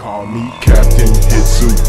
Call me Captain Hitsu.